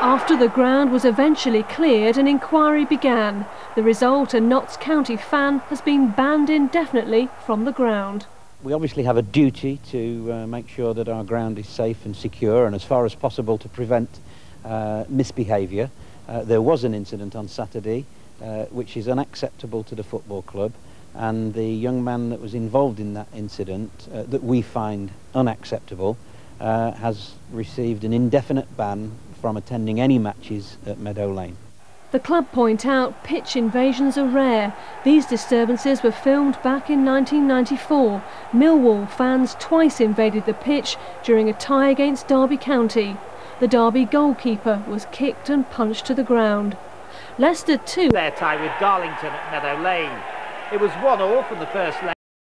After the ground was eventually cleared, an inquiry began. The result, a Notts County fan has been banned indefinitely from the ground. We obviously have a duty to uh, make sure that our ground is safe and secure and as far as possible to prevent uh, misbehaviour. Uh, there was an incident on Saturday uh, which is unacceptable to the football club and the young man that was involved in that incident uh, that we find unacceptable uh, has received an indefinite ban from attending any matches at Meadow Lane. The club point out pitch invasions are rare. These disturbances were filmed back in 1994. Millwall fans twice invaded the pitch during a tie against Derby County. The Derby goalkeeper was kicked and punched to the ground. Leicester too. Their tie with Darlington at Meadow Lane. It was one all from the first leg.